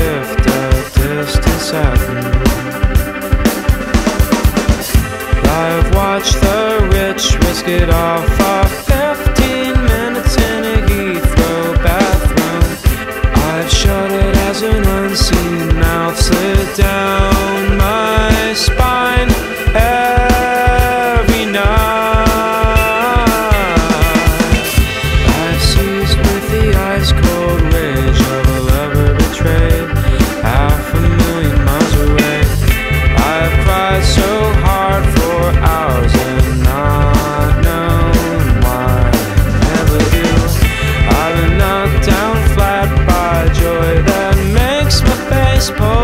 shift at distance at I've watched the rich risk it all my face